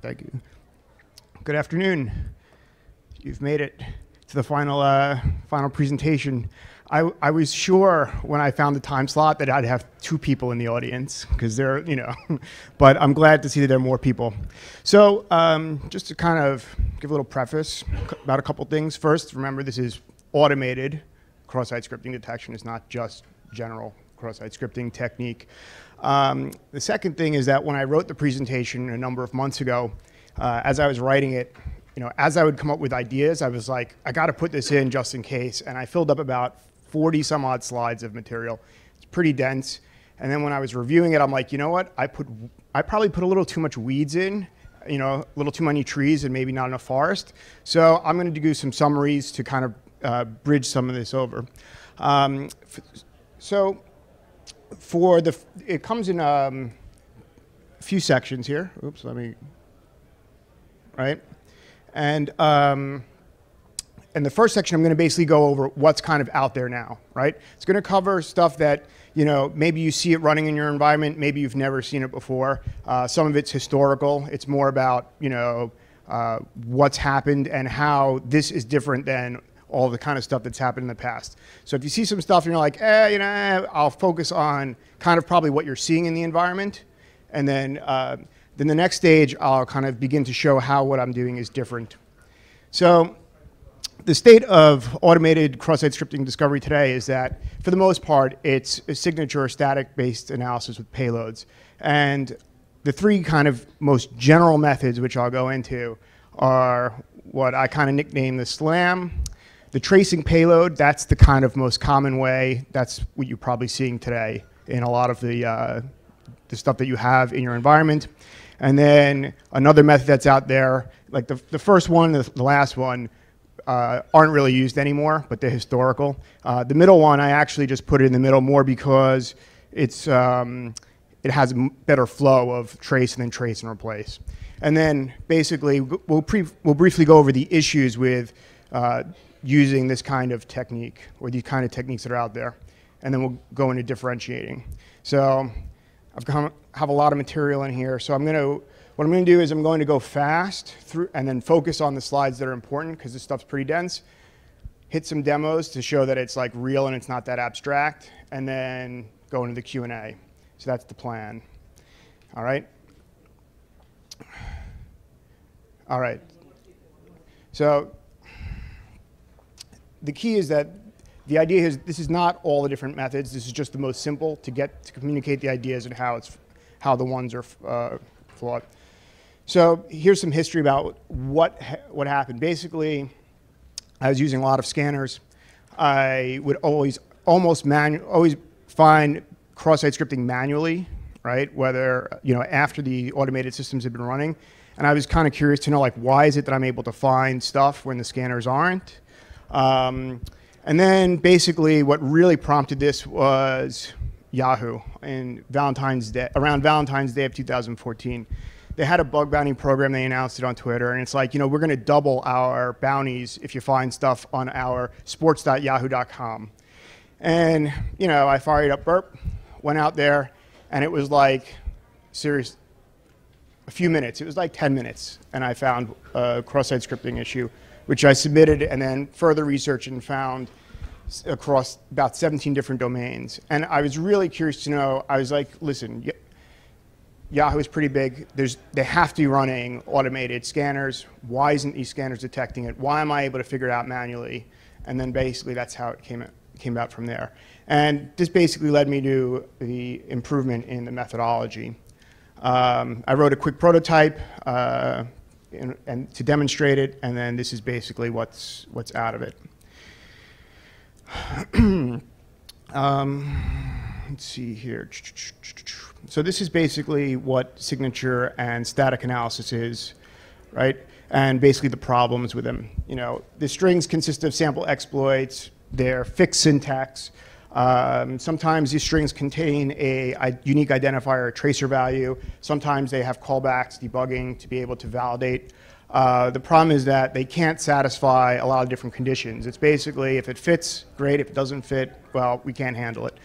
Thank you. Good afternoon. You've made it to the final, uh, final presentation. I, I was sure when I found the time slot that I'd have two people in the audience because they're, you know, but I'm glad to see that there are more people. So um, just to kind of give a little preface about a couple things. First, remember this is automated cross-site scripting detection. It's not just general cross-site scripting technique. Um, the second thing is that when I wrote the presentation a number of months ago, uh, as I was writing it, you know, as I would come up with ideas, I was like, I got to put this in just in case. And I filled up about 40 some odd slides of material. It's pretty dense. And then when I was reviewing it, I'm like, you know what? I put, I probably put a little too much weeds in, you know, a little too many trees and maybe not enough forest. So I'm going to do some summaries to kind of uh, bridge some of this over. Um, so for the, it comes in um, a few sections here. Oops, let me, right? And, um, and the first section, I'm going to basically go over what's kind of out there now, right? It's going to cover stuff that, you know, maybe you see it running in your environment, maybe you've never seen it before. Uh, some of it's historical. It's more about, you know, uh, what's happened and how this is different than all the kind of stuff that's happened in the past. So if you see some stuff and you're like, eh, you know, I'll focus on kind of probably what you're seeing in the environment. And then, uh, then the next stage, I'll kind of begin to show how what I'm doing is different. So the state of automated cross-site scripting discovery today is that, for the most part, it's a signature static-based analysis with payloads. And the three kind of most general methods, which I'll go into, are what I kind of nickname the SLAM, the tracing payload, that's the kind of most common way. That's what you're probably seeing today in a lot of the, uh, the stuff that you have in your environment. And then another method that's out there, like the, the first one, the, the last one, uh, aren't really used anymore, but they're historical. Uh, the middle one, I actually just put it in the middle more because it's, um, it has a better flow of trace and then trace and replace. And then basically, we'll, we'll briefly go over the issues with uh, using this kind of technique or these kind of techniques that are out there. And then we'll go into differentiating. So I've come, have a lot of material in here. So I'm going to, what I'm going to do is I'm going to go fast through and then focus on the slides that are important because this stuff's pretty dense. Hit some demos to show that it's like real and it's not that abstract. And then go into the Q&A. So that's the plan. All right. All right. So the key is that the idea is this is not all the different methods. This is just the most simple to get to communicate the ideas and how it's how the ones are uh, flawed. So here's some history about what ha what happened. Basically, I was using a lot of scanners. I would always almost manu always find cross-site scripting manually, right? Whether you know after the automated systems had been running, and I was kind of curious to know like why is it that I'm able to find stuff when the scanners aren't? Um, and then basically what really prompted this was Yahoo in Valentine's Day, around Valentine's Day of 2014. They had a bug bounty program, they announced it on Twitter, and it's like, you know, we're gonna double our bounties if you find stuff on our sports.yahoo.com. And, you know, I fired up Burp, went out there, and it was like, serious, a few minutes. It was like 10 minutes, and I found a cross-site scripting issue which I submitted and then further research and found across about 17 different domains. And I was really curious to know, I was like, listen, Yahoo is pretty big. There's, they have to be running automated scanners. Why isn't these scanners detecting it? Why am I able to figure it out manually? And then basically that's how it came, came out from there. And this basically led me to the improvement in the methodology. Um, I wrote a quick prototype. Uh, and, and to demonstrate it, and then this is basically what's, what's out of it. um, let's see here. So this is basically what signature and static analysis is, right? And basically the problems with them. You know, the strings consist of sample exploits, they're fixed syntax, um, sometimes these strings contain a, a, unique identifier, a tracer value. Sometimes they have callbacks, debugging to be able to validate. Uh, the problem is that they can't satisfy a lot of different conditions. It's basically if it fits, great. If it doesn't fit, well, we can't handle it.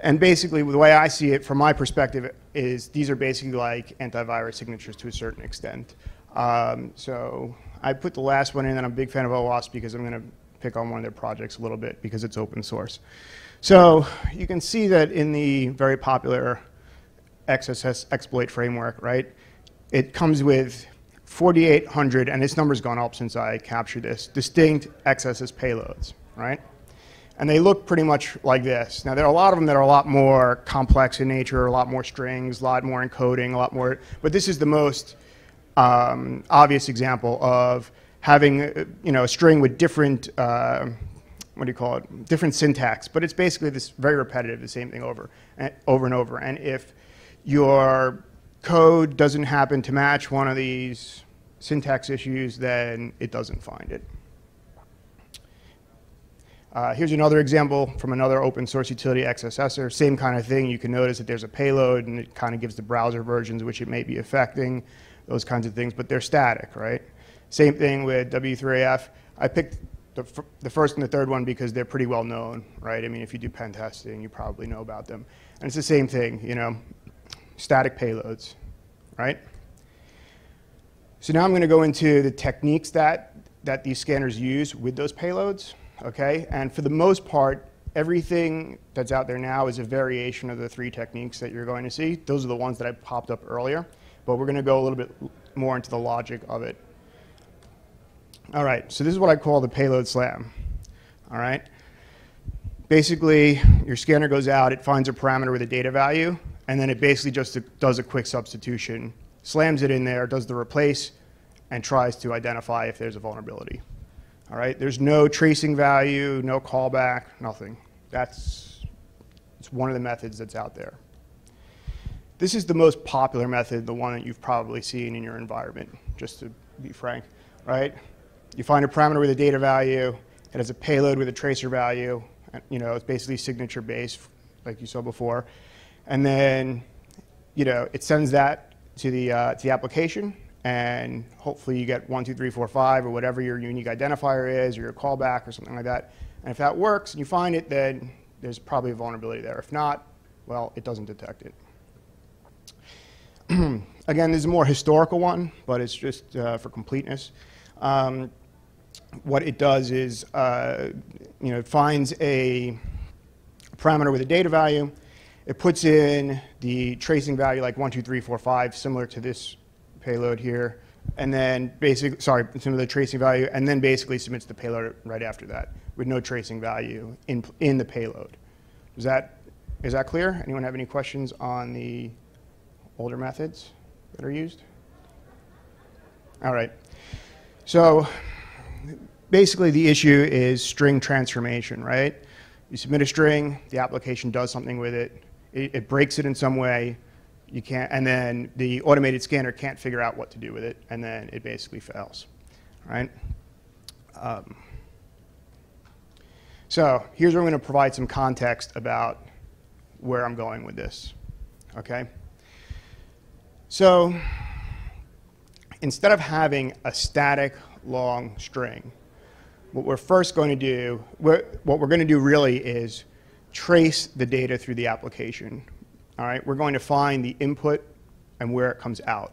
And basically, the way I see it from my perspective is these are basically like antivirus signatures to a certain extent. Um, so I put the last one in, and I'm a big fan of OWASP because I'm going to pick on one of their projects a little bit because it's open source. So you can see that in the very popular XSS exploit framework, right? It comes with 4,800, and this number's gone up since I captured this, distinct XSS payloads, right? And they look pretty much like this. Now, there are a lot of them that are a lot more complex in nature, a lot more strings, a lot more encoding, a lot more, but this is the most um, obvious example of having, you know, a string with different, uh, what do you call it, different syntax, but it's basically this very repetitive, the same thing over and over and over. And if your code doesn't happen to match one of these syntax issues, then it doesn't find it. Uh, here's another example from another open source utility, XSSer. Same kind of thing. You can notice that there's a payload and it kind of gives the browser versions which it may be affecting, those kinds of things, but they're static, right? Same thing with W3AF. I picked the, the first and the third one because they're pretty well known, right? I mean, if you do pen testing, you probably know about them. And it's the same thing, you know, static payloads, right? So now I'm going to go into the techniques that, that these scanners use with those payloads okay? And for the most part, everything that's out there now is a variation of the three techniques that you're going to see. Those are the ones that I popped up earlier, but we're going to go a little bit more into the logic of it. All right, so this is what I call the payload slam. All right. Basically, your scanner goes out, it finds a parameter with a data value, and then it basically just does a quick substitution, slams it in there, does the replace, and tries to identify if there's a vulnerability. All right, there's no tracing value, no callback, nothing. That's it's one of the methods that's out there. This is the most popular method, the one that you've probably seen in your environment, just to be frank, right? You find a parameter with a data value, it has a payload with a tracer value, you know, it's basically signature based, like you saw before. And then, you know, it sends that to the, uh, to the application, and hopefully you get one, two, three, four, five, or whatever your unique identifier is, or your callback, or something like that. And if that works and you find it, then there's probably a vulnerability there. If not, well, it doesn't detect it. Again, this is a more historical one, but it's just uh, for completeness. Um, what it does is, uh, you know, it finds a parameter with a data value. It puts in the tracing value like one, two, three, four, five, similar to this payload here, and then basically, sorry, some of the tracing value, and then basically submits the payload right after that with no tracing value in, in the payload. Is that, is that clear? Anyone have any questions on the older methods that are used? All right. So basically the issue is string transformation, right? You submit a string, the application does something with it, it, it breaks it in some way, you can't, and then the automated scanner can't figure out what to do with it, and then it basically fails, right? Um, so here's where I'm going to provide some context about where I'm going with this, okay? So instead of having a static long string, what we're first going to do, what we're going to do really is trace the data through the application all right, we're going to find the input and where it comes out.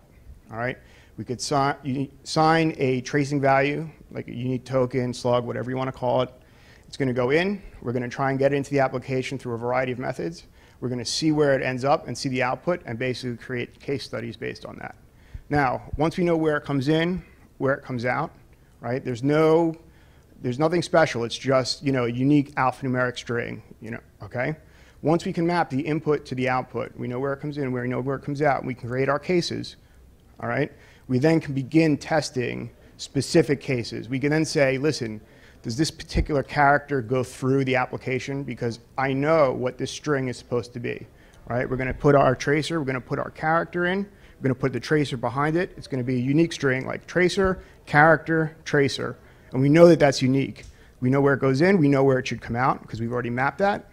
All right, we could si sign a tracing value, like a unique token, slug, whatever you want to call it. It's going to go in. We're going to try and get it into the application through a variety of methods. We're going to see where it ends up and see the output and basically create case studies based on that. Now, once we know where it comes in, where it comes out, right? There's no, there's nothing special. It's just, you know, a unique alphanumeric string, you know, okay? Once we can map the input to the output, we know where it comes in, we know where it comes out, and we can create our cases, all right? We then can begin testing specific cases. We can then say, listen, does this particular character go through the application? Because I know what this string is supposed to be, right? We're gonna put our tracer, we're gonna put our character in, we're gonna put the tracer behind it. It's gonna be a unique string like tracer, character, tracer. And we know that that's unique. We know where it goes in, we know where it should come out because we've already mapped that.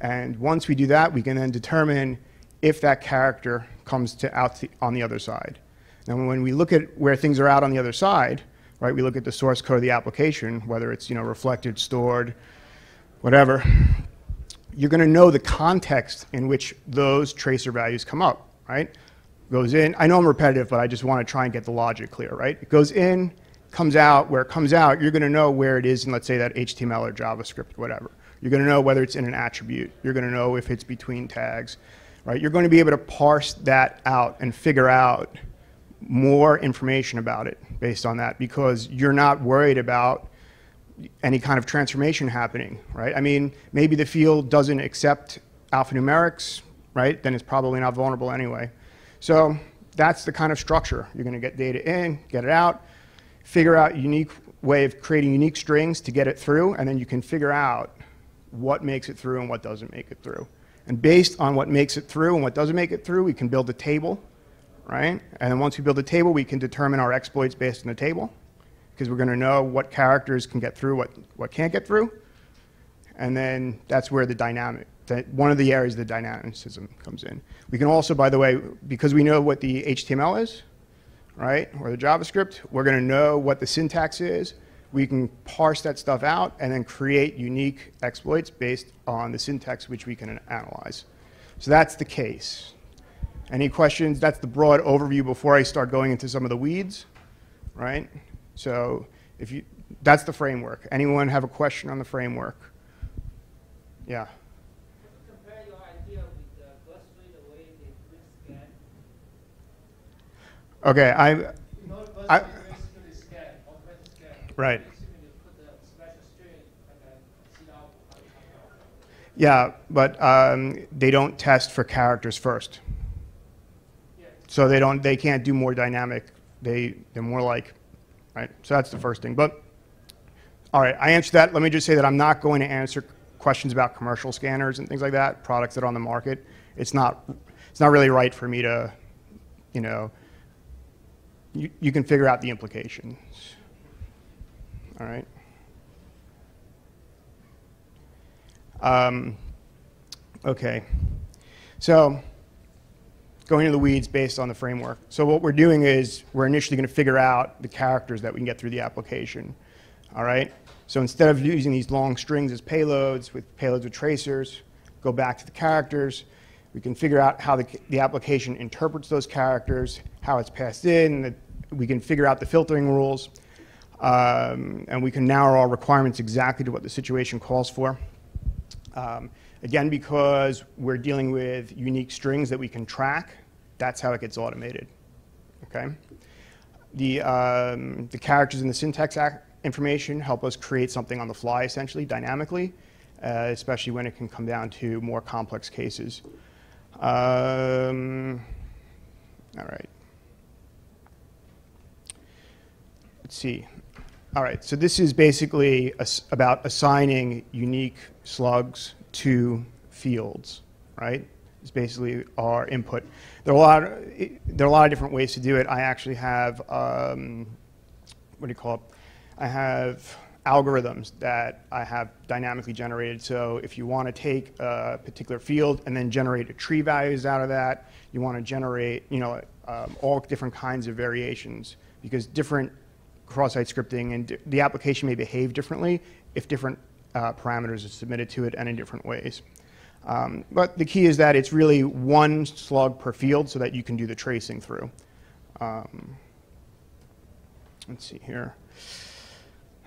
And once we do that, we can then determine if that character comes to out to, on the other side. Now, when we look at where things are out on the other side, right, we look at the source code of the application, whether it's you know reflected, stored, whatever. you're going to know the context in which those tracer values come up, right? Goes in, I know I'm repetitive, but I just want to try and get the logic clear, right? It goes in, comes out, where it comes out, you're going to know where it is in, let's say, that HTML or JavaScript, whatever. You're going to know whether it's in an attribute. You're going to know if it's between tags, right? You're going to be able to parse that out and figure out more information about it based on that because you're not worried about any kind of transformation happening, right? I mean, maybe the field doesn't accept alphanumerics, right? Then it's probably not vulnerable anyway. So that's the kind of structure. You're going to get data in, get it out, figure out unique way of creating unique strings to get it through, and then you can figure out what makes it through and what doesn't make it through. And based on what makes it through and what doesn't make it through, we can build a table, right? And then once we build a table, we can determine our exploits based on the table because we're going to know what characters can get through, what, what can't get through. And then that's where the dynamic, that one of the areas the dynamicism comes in. We can also, by the way, because we know what the HTML is, right, or the JavaScript, we're going to know what the syntax is. We can parse that stuff out and then create unique exploits based on the syntax which we can analyze. So that's the case. Any questions? That's the broad overview before I start going into some of the weeds, right? So if you, that's the framework. Anyone have a question on the framework? Yeah. Compare your idea with the BuzzFeed, the way they quick scan. Okay, I, You know, I- BuzzFeed basically scan, automatic scan. Right. Basically, you put the special string and then see out how it comes out. yeah, but um, they don't test for characters first. So they don't, they can't do more dynamic. They, they're more like, right? So that's the first thing. But, all right, I answered that. Let me just say that I'm not going to answer questions about commercial scanners and things like that, products that are on the market. It's not, it's not really right for me to, you know, you, you can figure out the implications. All right? Um, okay. So, going into the weeds based on the framework. So what we're doing is we're initially going to figure out the characters that we can get through the application. All right? So instead of using these long strings as payloads with payloads with tracers, go back to the characters. We can figure out how the, the application interprets those characters, how it's passed in. The, we can figure out the filtering rules. Um, and we can narrow our requirements exactly to what the situation calls for. Um, again, because we're dealing with unique strings that we can track, that's how it gets automated. Okay? The, um, the characters in the syntax information help us create something on the fly, essentially, dynamically, uh, especially when it can come down to more complex cases. Um, all right. Let's see. All right, so this is basically about assigning unique slugs to fields, right? It's basically our input. There are a lot. Of, there are a lot of different ways to do it. I actually have um, what do you call it? I have algorithms that I have dynamically generated. So if you want to take a particular field and then generate a tree values out of that, you want to generate, you know, um, all different kinds of variations because different cross-site scripting and the application may behave differently if different uh, parameters are submitted to it and in different ways. Um, but the key is that it's really one slug per field so that you can do the tracing through. Um, let's see here.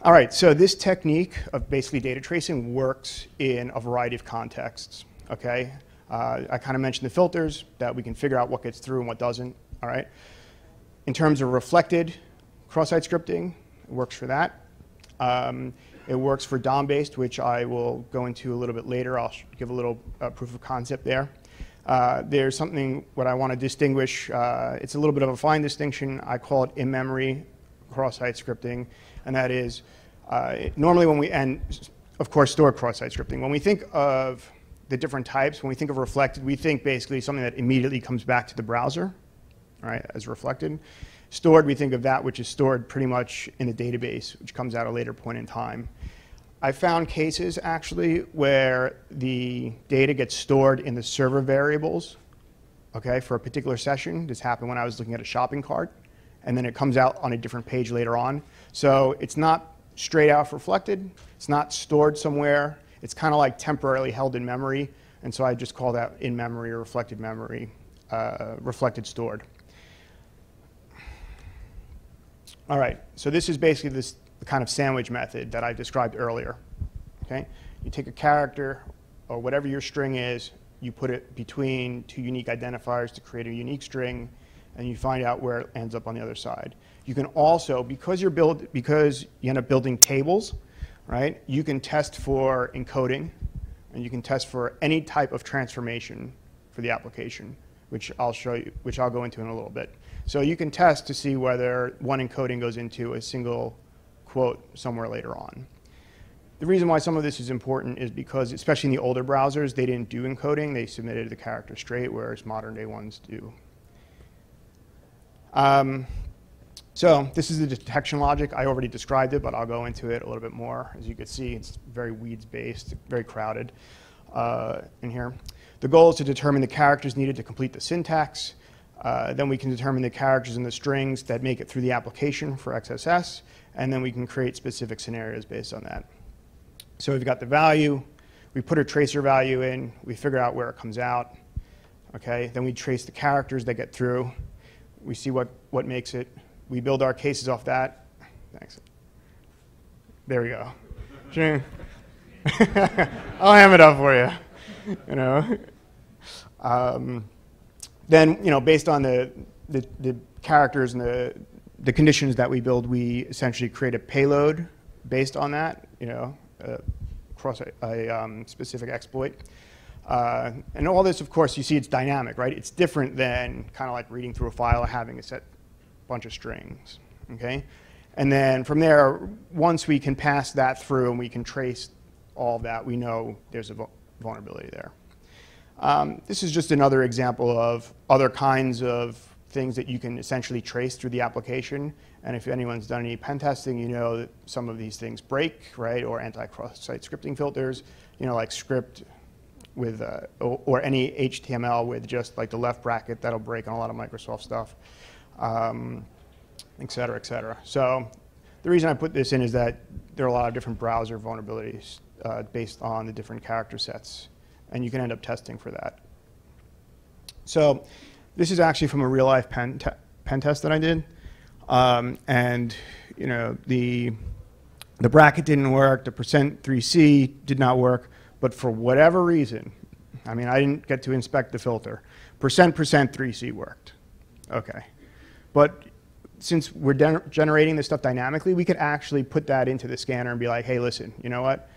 All right, so this technique of basically data tracing works in a variety of contexts, okay? Uh, I kind of mentioned the filters, that we can figure out what gets through and what doesn't, all right? In terms of reflected cross-site scripting, works for that. Um, it works for DOM-based, which I will go into a little bit later. I'll give a little uh, proof of concept there. Uh, there's something what I want to distinguish. Uh, it's a little bit of a fine distinction. I call it in-memory cross-site scripting, and that is uh, normally when we and of course stored cross-site scripting. When we think of the different types, when we think of reflected, we think basically something that immediately comes back to the browser, right, as reflected. Stored, we think of that which is stored pretty much in a database, which comes at a later point in time. I found cases actually where the data gets stored in the server variables, okay, for a particular session. This happened when I was looking at a shopping cart, and then it comes out on a different page later on. So it's not straight out reflected, it's not stored somewhere, It's kind of like temporarily held in memory, and so I just call that in memory or reflected memory, uh, reflected stored. All right, so this is basically this the kind of sandwich method that I described earlier. Okay, you take a character or whatever your string is, you put it between two unique identifiers to create a unique string, and you find out where it ends up on the other side. You can also, because you're build, because you end up building tables, right? You can test for encoding, and you can test for any type of transformation for the application, which I'll show you, which I'll go into in a little bit. So you can test to see whether one encoding goes into a single quote somewhere later on. The reason why some of this is important is because, especially in the older browsers, they didn't do encoding. They submitted the character straight, whereas modern day ones do. Um, so this is the detection logic. I already described it, but I'll go into it a little bit more. As you can see, it's very weeds-based, very crowded uh, in here. The goal is to determine the characters needed to complete the syntax. Uh, then we can determine the characters and the strings that make it through the application for XSS, and then we can create specific scenarios based on that. So we've got the value, we put a tracer value in, we figure out where it comes out, okay? Then we trace the characters that get through, we see what, what makes it, we build our cases off that. Thanks. There we go. I'll ham it up for you, you know. Um, then, you know, based on the, the, the characters and the, the conditions that we build, we essentially create a payload based on that, you know, uh, across a, a um, specific exploit. Uh, and all this, of course, you see it's dynamic, right? It's different than kind of like reading through a file or having a set bunch of strings, okay? And then from there, once we can pass that through and we can trace all that, we know there's a vulnerability there. Um, this is just another example of other kinds of things that you can essentially trace through the application. And if anyone's done any pen testing, you know that some of these things break, right? Or anti-cross-site scripting filters, you know, like script with, uh, or, any HTML with just like the left bracket, that'll break on a lot of Microsoft stuff, um, et cetera, et cetera. So the reason I put this in is that there are a lot of different browser vulnerabilities uh, based on the different character sets, and you can end up testing for that. So this is actually from a real life pen, te pen test that I did. Um, and you know, the, the bracket didn't work, the percent 3C did not work, but for whatever reason, I mean, I didn't get to inspect the filter, percent percent 3C worked. Okay. But since we're generating this stuff dynamically, we could actually put that into the scanner and be like, hey, listen, you know what?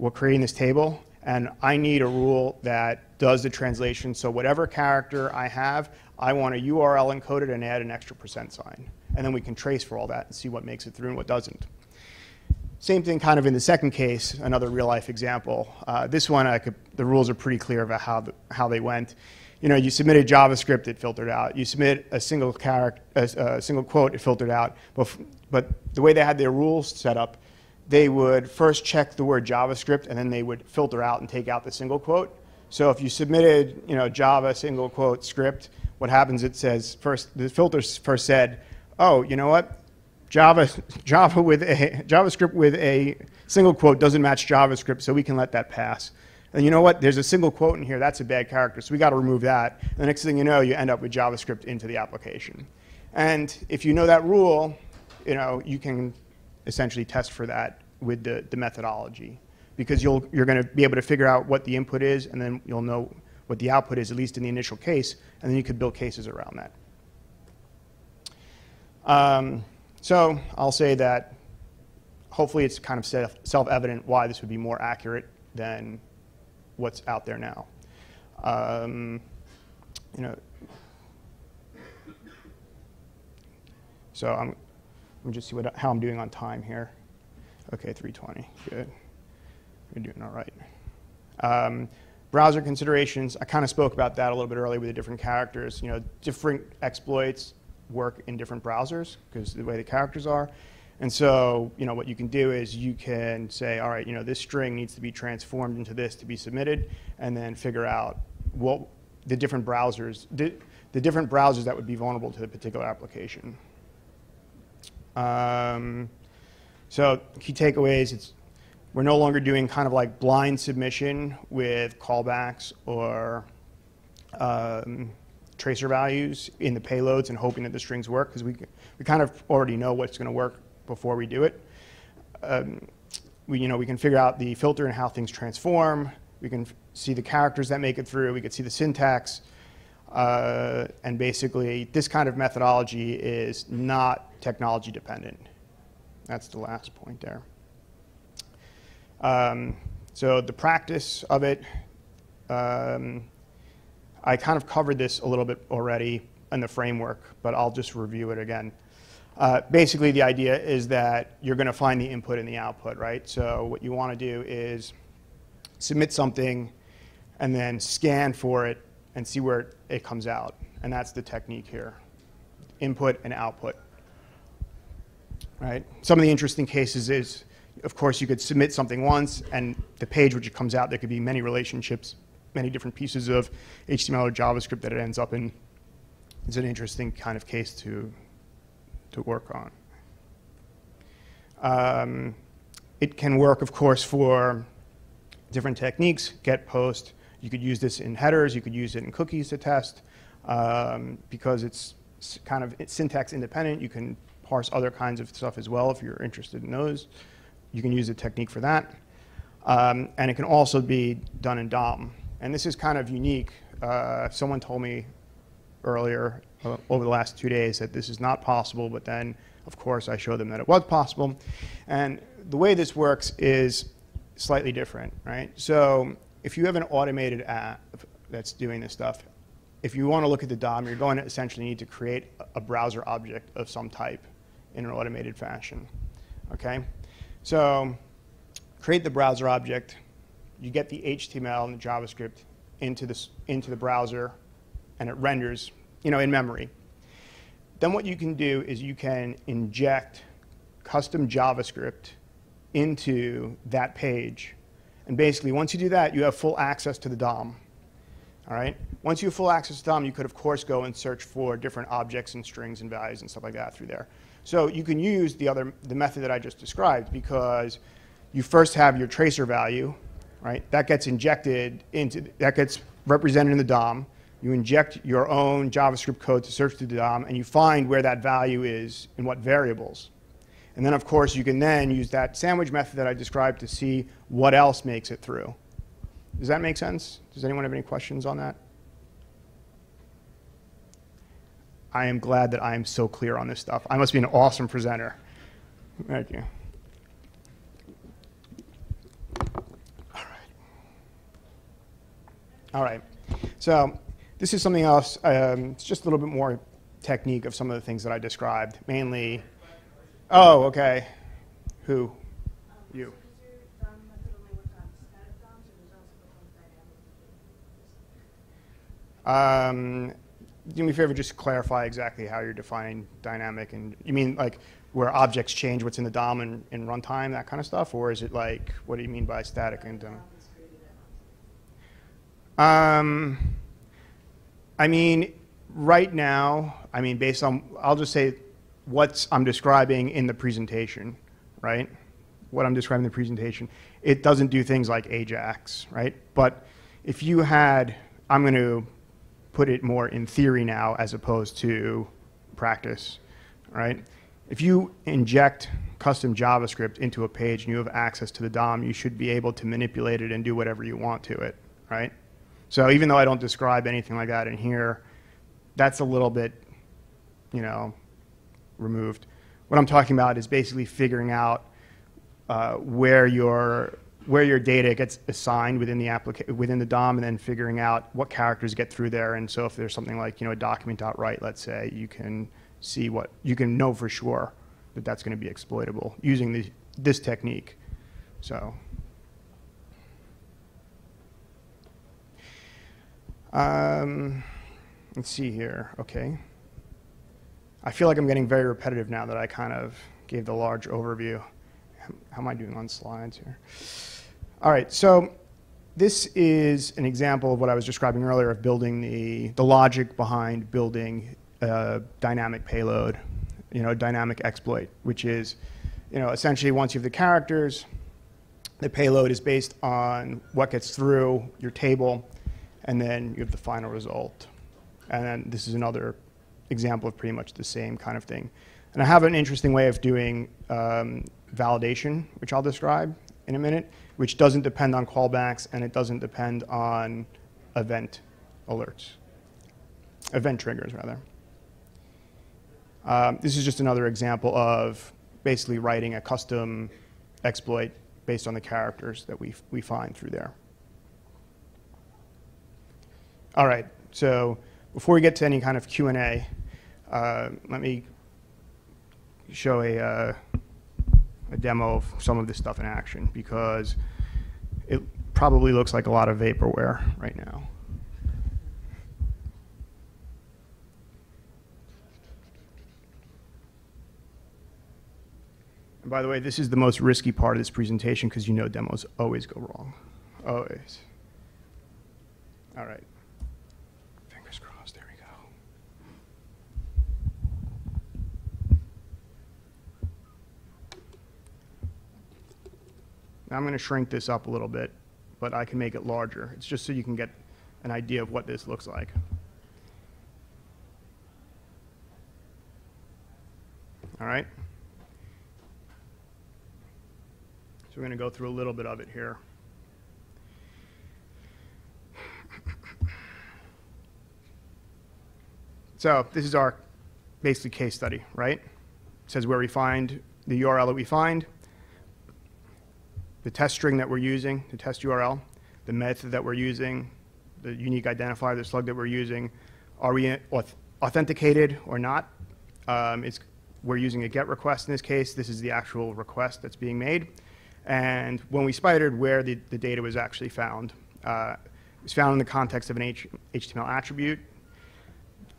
We're creating this table, and I need a rule that does the translation. So whatever character I have, I want a URL encoded and add an extra percent sign. And then we can trace for all that and see what makes it through and what doesn't. Same thing kind of in the second case, another real life example. Uh, this one, could, the rules are pretty clear about how, the, how they went. You know, you submit a JavaScript, it filtered out. You submit a single character, a, a single quote, it filtered out. But, but the way they had their rules set up, they would first check the word JavaScript and then they would filter out and take out the single quote. So if you submitted, you know, Java single quote script, what happens? It says first the filter first said, oh, you know what? Java Java with a JavaScript with a single quote doesn't match JavaScript, so we can let that pass. And you know what? There's a single quote in here. That's a bad character, so we got to remove that. And the next thing you know, you end up with JavaScript into the application. And if you know that rule, you know you can essentially test for that with the, the methodology because you'll, you're going to be able to figure out what the input is and then you'll know what the output is, at least in the initial case, and then you could build cases around that. Um, so I'll say that hopefully it's kind of self-evident why this would be more accurate than what's out there now. Um, you know, so I'm, let me just see what, how I'm doing on time here. Okay, 320, good. You're doing all right. Um, browser considerations, I kind of spoke about that a little bit earlier with the different characters. You know, different exploits work in different browsers because the way the characters are. And so, you know, what you can do is you can say, all right, you know, this string needs to be transformed into this to be submitted, and then figure out what the different browsers, the, the different browsers that would be vulnerable to the particular application. Um, so key takeaways, it's we're no longer doing kind of like blind submission with callbacks or um, tracer values in the payloads and hoping that the strings work because we, we kind of already know what's going to work before we do it. Um, we, you know, we can figure out the filter and how things transform. We can see the characters that make it through. We can see the syntax. Uh, and basically, this kind of methodology is not technology dependent. That's the last point there. Um, so the practice of it, um, I kind of covered this a little bit already in the framework, but I'll just review it again. Uh, basically, the idea is that you're going to find the input and the output, right? So what you want to do is submit something and then scan for it and see where it comes out. And that's the technique here, input and output. Right? Some of the interesting cases is, of course, you could submit something once, and the page which it comes out, there could be many relationships, many different pieces of HTML or JavaScript that it ends up in. It's an interesting kind of case to, to work on. Um, it can work, of course, for different techniques, get, post. You could use this in headers. You could use it in cookies to test um, because it's kind of syntax independent. You can parse other kinds of stuff as well if you're interested in those. You can use a technique for that. Um, and it can also be done in DOM. And this is kind of unique. Uh, someone told me earlier uh, over the last two days that this is not possible, but then, of course, I showed them that it was possible. And the way this works is slightly different, right? So if you have an automated app that's doing this stuff, if you want to look at the DOM, you're going to essentially need to create a browser object of some type in an automated fashion, okay? So create the browser object, you get the HTML and the JavaScript into, this, into the browser, and it renders, you know, in memory. Then what you can do is you can inject custom JavaScript into that page. And basically, once you do that, you have full access to the DOM. All right? Once you have full access to DOM, you could, of course, go and search for different objects and strings and values and stuff like that through there. So you can use the other the method that I just described because you first have your tracer value, right? That gets injected into that gets represented in the DOM. You inject your own JavaScript code to search through the DOM, and you find where that value is in what variables. And then, of course, you can then use that sandwich method that I described to see what else makes it through. Does that make sense? Does anyone have any questions on that? I am glad that I am so clear on this stuff. I must be an awesome presenter. Thank you. All right. All right. So this is something else. Um, it's just a little bit more technique of some of the things that I described, mainly. Oh, okay. Who? You. Um, do me a favor, just clarify exactly how you're defining dynamic, and you mean like where objects change what's in the DOM and in runtime, that kind of stuff, or is it like what do you mean by static and dynamic? Um, I mean, right now, I mean, based on, I'll just say what I'm describing in the presentation, right? What I'm describing in the presentation. It doesn't do things like AJAX, right? But if you had, I'm going to put it more in theory now as opposed to practice, right? If you inject custom JavaScript into a page and you have access to the DOM, you should be able to manipulate it and do whatever you want to it, right? So even though I don't describe anything like that in here, that's a little bit, you know, removed. What I'm talking about is basically figuring out uh, where your where your data gets assigned within the applica- within the DOM, and then figuring out what characters get through there. And so, if there's something like you know a document.write, let's say, you can see what you can know for sure that that's going to be exploitable using the, this technique. So. Um, let's see here. Okay. I feel like I'm getting very repetitive now that I kind of gave the large overview. How am I doing on slides here? All right, so this is an example of what I was describing earlier of building the, the logic behind building a dynamic payload, you know, a dynamic exploit, which is, you know, essentially once you have the characters, The payload is based on what gets through your table, and then you have the final result. And then this is another example of pretty much the same kind of thing. And I have an interesting way of doing um, validation, which I'll describe in a minute, which doesn't depend on callbacks and it doesn't depend on event alerts, event triggers, rather. Um, this is just another example of basically writing a custom exploit based on the characters that we, we find through there. All right, so before we get to any kind of Q&A, uh, let me show a, uh, a demo of some of this stuff in action because it probably looks like a lot of vaporware right now. And by the way, this is the most risky part of this presentation because you know demos always go wrong. Always. All right. Fingers crossed. There we go. Now I'm going to shrink this up a little bit, but I can make it larger. It's just so you can get an idea of what this looks like. All right. So we're going to go through a little bit of it here. So this is our basically case study, right? It says where we find the URL that we find, the test string that we're using, the test URL, the method that we're using, the unique identifier, the slug that we're using, are we authenticated or not? Um, it's, we're using a GET request in this case. This is the actual request that's being made. And when we spidered where the, the data was actually found, uh, it was found in the context of an H- HTML attribute.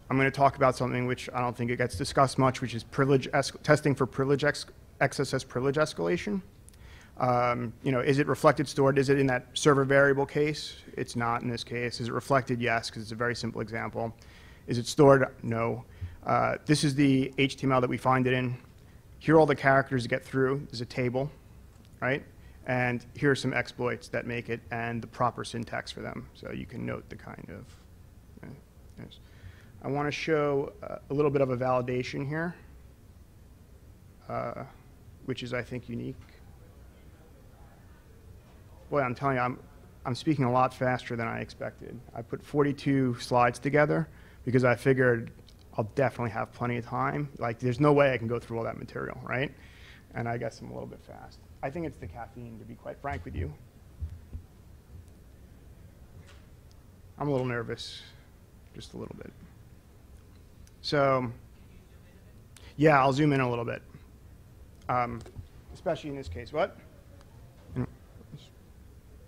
I'm going to talk about something which I don't think it gets discussed much, which is privilege testing for privilege ex- XSS privilege escalation. Um, you know, is it reflected stored? Is it in that server variable case? It's not in this case. Is it reflected? Yes, because it's a very simple example. Is it stored? No. Uh, this is the HTML that we find it in. Here are all the characters to get through. There's a table, right? And here are some exploits that make it and the proper syntax for them. So you can note the kind of. yes. I want to show uh, a little bit of a validation here, uh, which is, I think, unique. Boy, I'm telling you, I'm, I'm speaking a lot faster than I expected. I put 42 slides together because I figured I'll definitely have plenty of time. Like, there's no way I can go through all that material, right? And I guess I'm a little bit fast. I think it's the caffeine, to be quite frank with you. I'm a little nervous, just a little bit. So, yeah, I'll zoom in a little bit, um, especially in this case. What?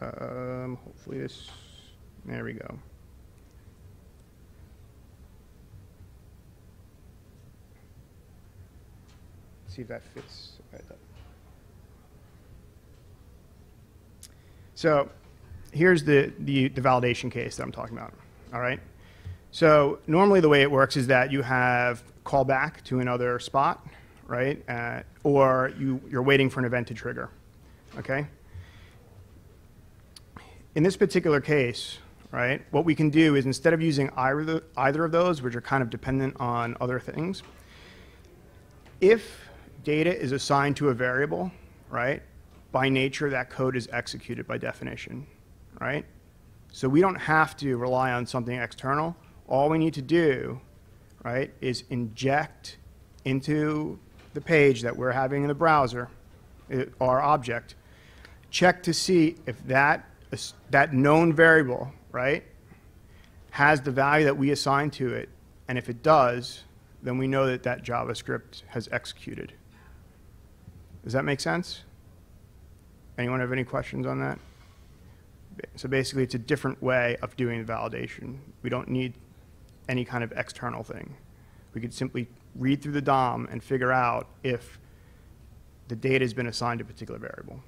Um, hopefully this, there we go. See if that fits. So here's the, the, the validation case that I'm talking about, all right? So normally the way it works is that you have callback to another spot, right? Uh, or you, you're waiting for an event to trigger, okay? In this particular case, right, what we can do is instead of using either, either of those, which are kind of dependent on other things, if data is assigned to a variable, right, by nature that code is executed by definition, right? So we don't have to rely on something external. All we need to do, right, is inject into the page that we're having in the browser, it, our object, check to see if that, that known variable, right, has the value that we assign to it. And if it does, then we know that that JavaScript has executed. Does that make sense? Anyone have any questions on that? So basically, it's a different way of doing the validation. We don't need any kind of external thing. We could simply read through the DOM and figure out if the data has been assigned to a particular variable.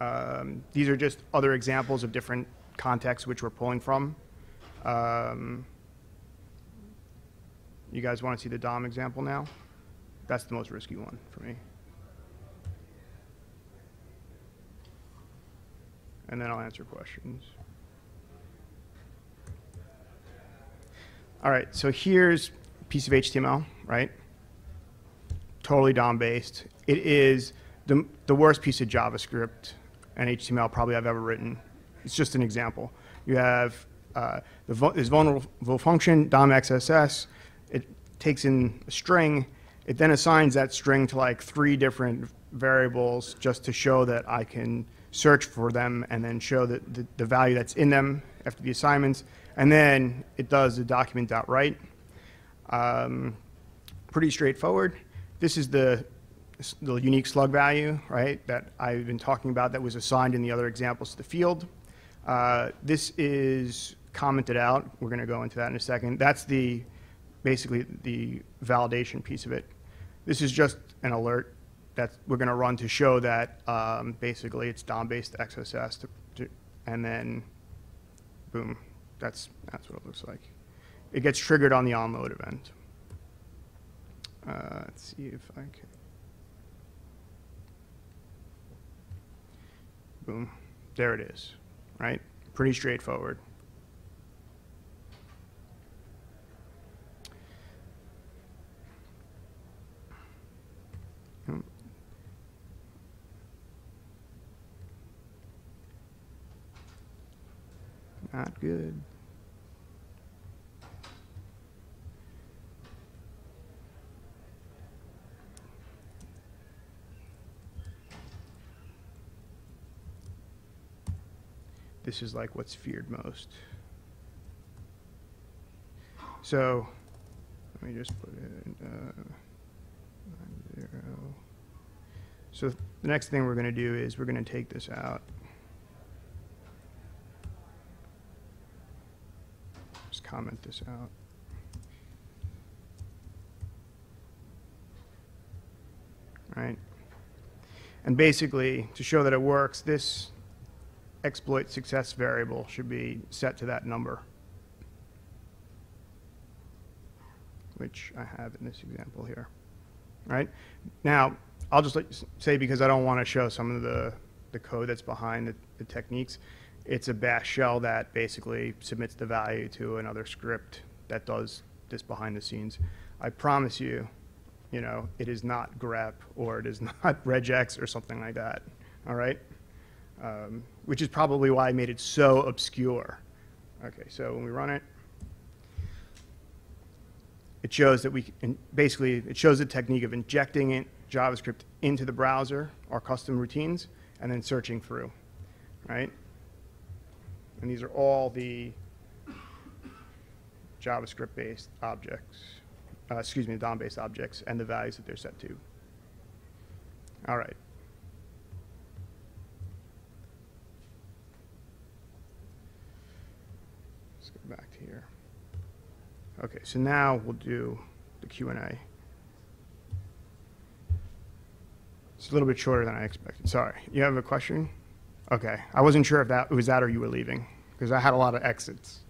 Um, these are just other examples of different contexts which we're pulling from. Um, you guys want to see the DOM example now? That's the most risky one for me. And then I'll answer questions. All right, so here's a piece of HTML, right? Totally DOM-based. It is the, the worst piece of JavaScript and HTML probably I've ever written. It's just an example. You have uh, the this vulnerable function, DOM XSS. It takes in a string. It then assigns that string to like three different variables just to show that I can search for them and then show that the, the value that's in them after the assignments. And then it does the document.write. Um, pretty straightforward. This is the, the unique slug value, right, that I've been talking about that was assigned in the other examples to the field. Uh, this is commented out. We're going to go into that in a second. That's the basically the validation piece of it. This is just an alert that we're going to run to show that um, basically it's DOM-based XSS, to, to, and then boom, that's that's what it looks like. It gets triggered on the onload event. Uh, let's see if I can. Boom, there it is, right? Pretty straightforward. Not good. This is like what's feared most. So, let me just put it in, uh. So the next thing we're going to do is we're going to take this out. Just comment this out. Right? And basically, to show that it works, this exploit success variable should be set to that number, which I have in this example here. Right? Now, I'll just say because I don't want to show some of the, the code that's behind the, the techniques, it's a bash shell that basically submits the value to another script that does this behind the scenes. I promise you, you know, it is not grep or it is not regex or something like that. All right? Um, which is probably why I made it so obscure. Okay, so when we run it, it shows that we can, basically, it shows the technique of injecting it, JavaScript into the browser, our custom routines, and then searching through, right? And these are all the JavaScript-based objects, uh, excuse me, DOM-based objects, and the values that they're set to. All right. Let's go back to here. Okay, so now we'll do the Q&A. It's a little bit shorter than I expected. Sorry. You have a question? Okay. I wasn't sure if that was that or you were leaving because I had a lot of exits.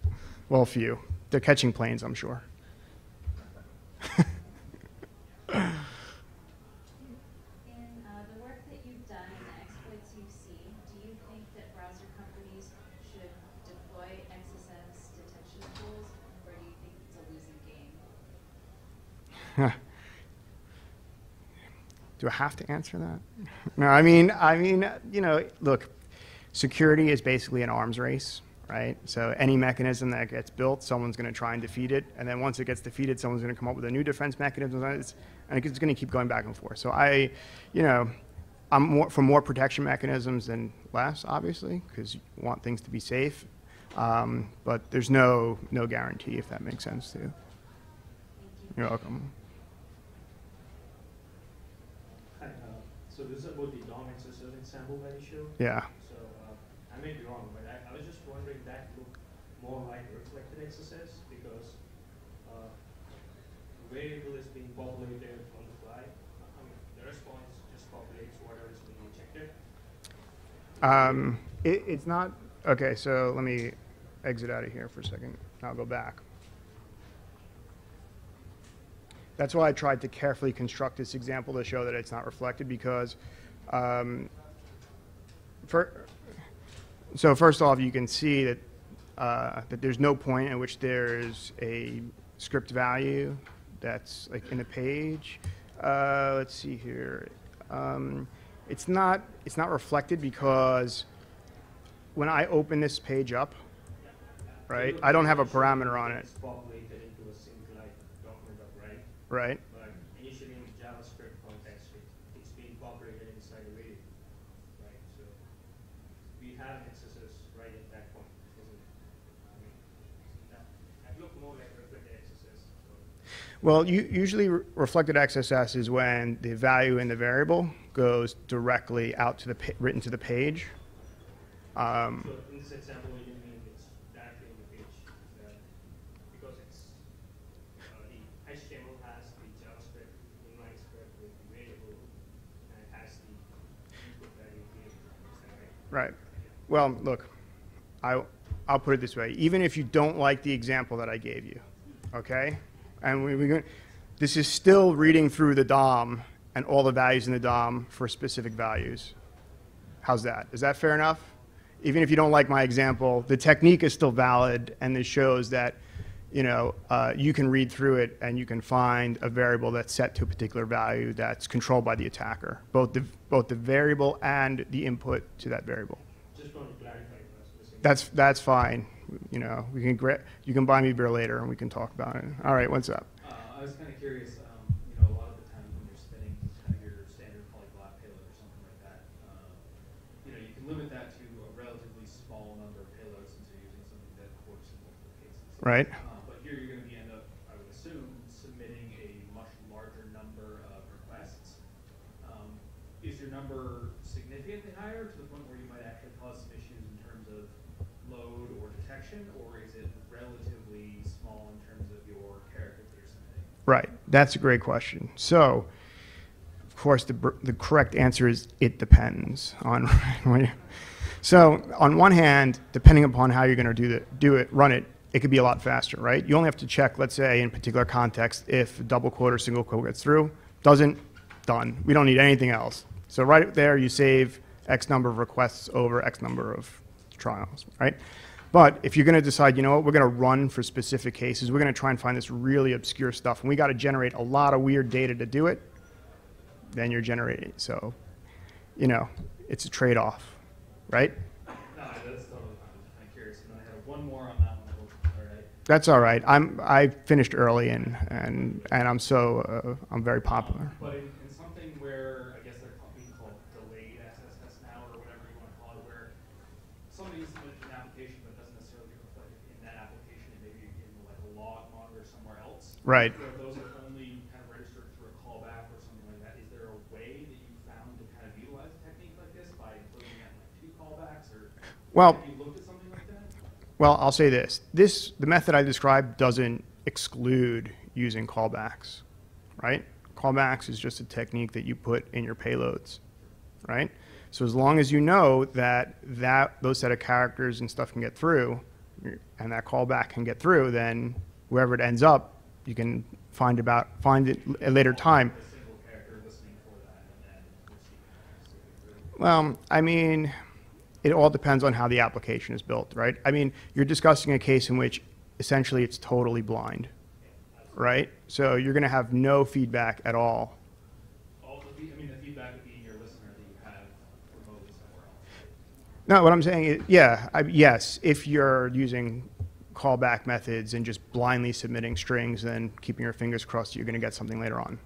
Well, a few. They're catching planes, I'm sure. In uh, the work that you've done and the exploits you've seen, do you think that browser companies should deploy XSS detection tools, or do you think it's a losing game? Do I have to answer that? No, I mean, I mean, you know, look, security is basically an arms race, right? So any mechanism that gets built, someone's going to try and defeat it, and then once it gets defeated, someone's going to come up with a new defense mechanism, and it's, going to keep going back and forth. So I, you know, I'm more for more protection mechanisms than less, obviously, because you want things to be safe. Um, but there's no no guarantee if that makes sense to you. You're welcome. Hi, uh, so this is about the DOM XSS example that you showed. Yeah. So, uh, I may be wrong, but I, I was just wondering that looked more like reflected XSS because, uh, variable is being populated on the fly. I mean, the response just populates whatever is being injected. Um, it, it's not, okay, so let me exit out of here for a second. I'll go back. That's why I tried to carefully construct this example to show that it's not reflected because, um, for, so first off, you can see that, uh, that there's no point at which there's a script value that's like in the page. Uh, let's see here. Um, it's not, it's not reflected because when I open this page up, right, I don't have a parameter on it, It's populated into a single like document of right, but initially in JavaScript context, it, it's being populated inside a variable, right? So we have XSS right at that point, isn't it? I mean, that, that look more like reflected XSS, so. Well, u- usually re- reflected XSS is when the value in the variable goes directly out to the, written to the page. Um, So in this example, what you mean it's directly in the page, uh, because it's, uh, the HTML has the JavaScript inline script with the variable, and it has the input value here, is that right? Well, look, I, I'll put it this way. Even if you don't like the example that I gave you, okay? And we, we, this is still reading through the DOM and all the values in the DOM for specific values. How's that? Is that fair enough? Even if you don't like my example, the technique is still valid, and this shows that, you know, uh, you can read through it and you can find a variable that's set to a particular value that's controlled by the attacker, both the, both the variable and the input to that variable. Just want to clarify, I was missing. That's, that's fine. You know, we can, gra- you can buy me beer later and we can talk about it. All right, what's up? Uh, I was kind of curious, um, you know, a lot of the times when you're spinning kind of your standard polyglot payload or something like that, uh, you know, you can limit that to a relatively small number of payloads since you're using something that works in multiple cases. Right? Uh, but here you're going to be end up, I would assume, submitting a much larger number of requests. Um, is your number significantly higher to the point where you might actually cause some issues in terms of load or detection, or is it relatively small in terms of your characters that you're submitting? Right. That's a great question. So, of course, the, the correct answer is it depends on. so, on one hand, depending upon how you're going to do, the, do it, run it, it could be a lot faster, right? You only have to check, let's say, in particular context, if double quote or single quote gets through. Doesn't, done. We don't need anything else. So, right there, you save X number of requests over X number of trials, right? But if you're going to decide, you know what, we're going to run for specific cases, we're going to try and find this really obscure stuff, and we got to generate a lot of weird data to do it, then you're generating. So, you know, it's a trade off, right? No, that's totally fine. I'm just kind of curious. And I had one more on that one. All right. That's all right. I'm, I finished early, and, and, and I'm so, uh, I'm very popular. Um, But in, in something where, I guess they're called, being called delayed XSS now, or whatever you want to call it, where somebody submitted an application but doesn't necessarily get reflected in that application, and maybe in like a log monitor somewhere else. Right. Where those are only kind of registered through a callback or something like that. Is there a way that you found to kind of utilize a technique like this by including it like two callbacks, or Well, have you looked at something like that? Well, I'll say this. This, the method I described doesn't exclude using callbacks, right? Callbacks is just a technique that you put in your payloads, right? So as long as you know that, that those set of characters and stuff can get through, and that callback can get through, then wherever it ends up, you can find about, find it at a later time. A single character listening for that, and then receiving that. Well, I mean, it all depends on how the application is built, right? I mean, you're discussing a case in which essentially it's totally blind, right? So you're going to have no feedback at all. All the, I mean, the feedback would be your listener that you have remotely somewhere else. No, what I'm saying is, yeah, I, yes, if you're using callback methods and just blindly submitting strings, then keeping your fingers crossed, you're going to get something later on.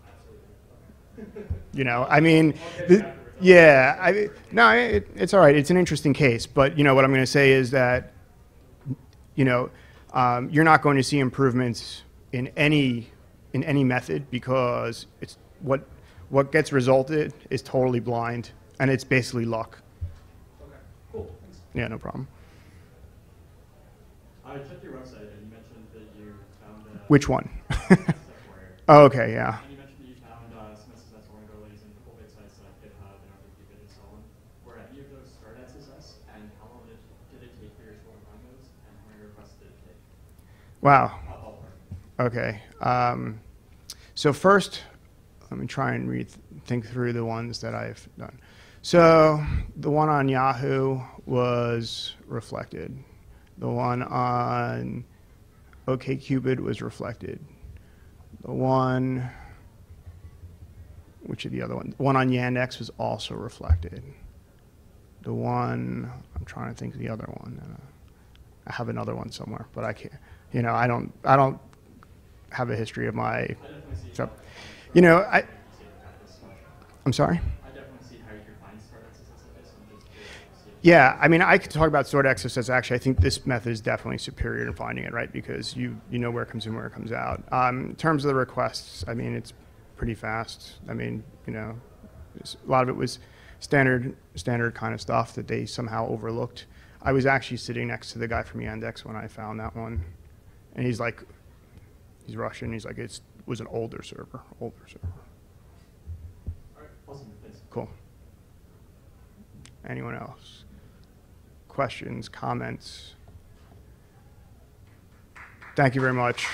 You know, I mean, the, yeah, I, no, it, it's all right. It's an interesting case, but you know what I'm going to say is that, you know, um, you're not going to see improvements in any in any method because it's what what gets resulted is totally blind and it's basically luck. Okay, cool, thanks. Yeah, no problem. I checked your website and you mentioned that you found uh, Which one? Oh, okay, yeah. And you mentioned that you found uh, some XSS vulnerabilities in couple big sites like GitHub and OKCupid and so on. Were any of those stored XSS? And how long did, did it take for your to find those? And how many requests did it take? Wow. Okay. Um, so first, let me try and read, think through the ones that I've done. So the one on Yahoo was reflected. The one on OKCupid was reflected. The one, which of the other one? The one on Yandex was also reflected. The one, I'm trying to think of the other one. Uh, I have another one somewhere, but I can't. You know, I don't. I don't have a history of my. I definitely see. So, you know, I. see it at this much. I'm sorry. Yeah, I mean, I could talk about stored XSS. Actually, I think this method is definitely superior in finding it, right? Because you you know where it comes in, where it comes out. Um, in terms of the requests, I mean, it's pretty fast. I mean, you know, a lot of it was standard standard kind of stuff that they somehow overlooked. I was actually sitting next to the guy from Yandex when I found that one, and he's like, he's Russian. He's like, it was an older server, older server. All right, awesome, thanks. Cool. Anyone else? Questions, comments? Thank you very much.